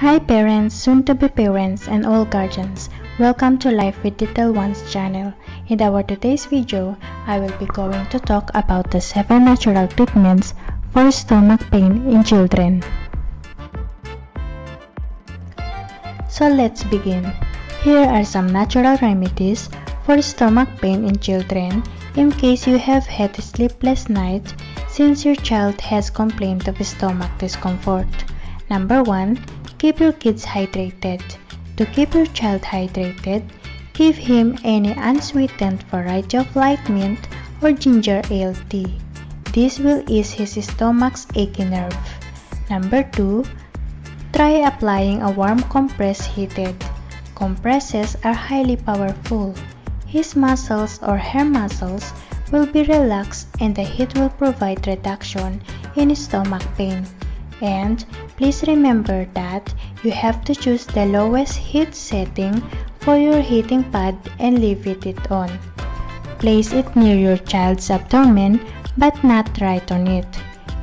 Hi parents, soon to be parents and all guardians. Welcome to Life with Little Ones channel. In our today's video, I will be going to talk about the 7 natural treatments for stomach pain in children. So let's begin. Here are some natural remedies for stomach pain in children in case you have had a sleepless night since your child has complained of stomach discomfort. Number 1. Keep your kids hydrated. To keep your child hydrated, give him any unsweetened variety of light mint or ginger ale tea. This will ease his stomach's achy nerve. Number 2. Try applying a warm compress heated. Compresses are highly powerful. His muscles or hair muscles will be relaxed and the heat will provide reduction in stomach pain. And please remember that you have to choose the lowest heat setting for your heating pad and leave it on. Place it near your child's abdomen but not right on it.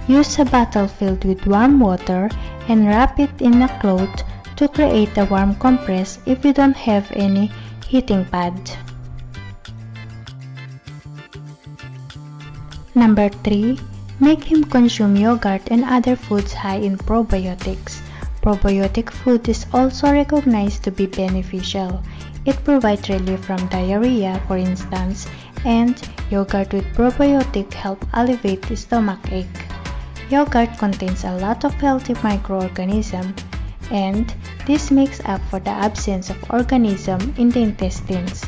Use a bottle filled with warm water and wrap it in a cloth to create a warm compress if you don't have any heating pad. Number 3. Make him consume yogurt and other foods high in probiotics. Probiotic food is also recognized to be beneficial. It provides relief from diarrhea, for instance, and yogurt with probiotic help alleviate stomach ache. Yogurt contains a lot of healthy microorganisms and this makes up for the absence of organism in the intestines.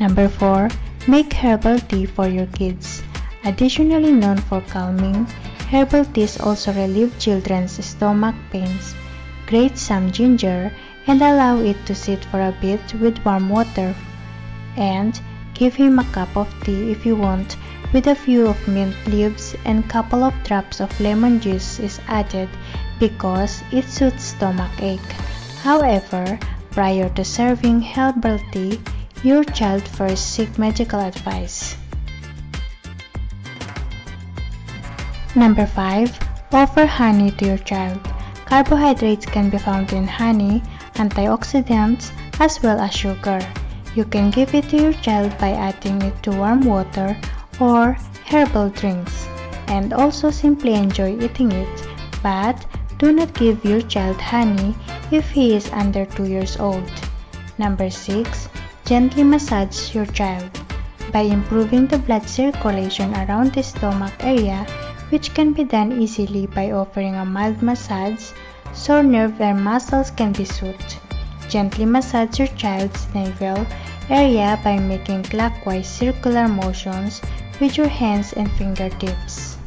Number 4. Make herbal tea for your kids. Additionally known for calming, herbal teas also relieve children's stomach pains. Grate some ginger and allow it to sit for a bit with warm water and give him a cup of tea if you want with a few of mint leaves and couple of drops of lemon juice is added because it soothes stomach ache. However, prior to serving herbal tea, your child first seek medical advice. Number 5. Offer honey to your child. Carbohydrates can be found in honey, antioxidants, as well as sugar. You can give it to your child by adding it to warm water or herbal drinks, and also simply enjoy eating it. But do not give your child honey if he is under 2 years old. Number 6. Gently massage your child. By improving the blood circulation around the stomach area, which can be done easily by offering a mild massage, sore nerve and muscles can be soothed. Gently massage your child's navel area by making clockwise circular motions with your hands and fingertips.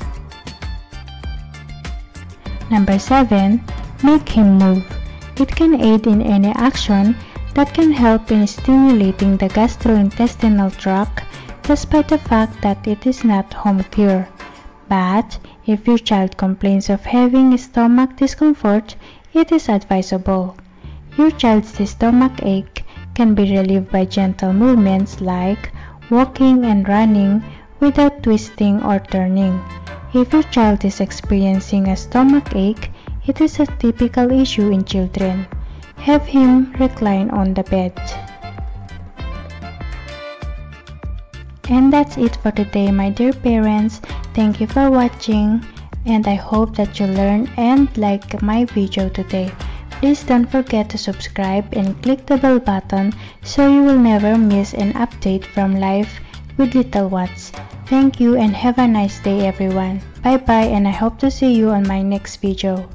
Number 7. Make him move. It can aid in any action that can help in stimulating the gastrointestinal tract despite the fact that it is not home cure. But if your child complains of having stomach discomfort, it is advisable. Your child's stomach ache can be relieved by gentle movements like walking and running without twisting or turning. If your child is experiencing a stomach ache, it is a typical issue in children. Have him recline on the bed. And that's it for today, my dear parents. Thank you for watching and I hope that you learn and like my video today. Please don't forget to subscribe and click the bell button so you will never miss an update from Life with Little Ones. Thank you and have a nice day everyone. Bye bye and I hope to see you on my next video.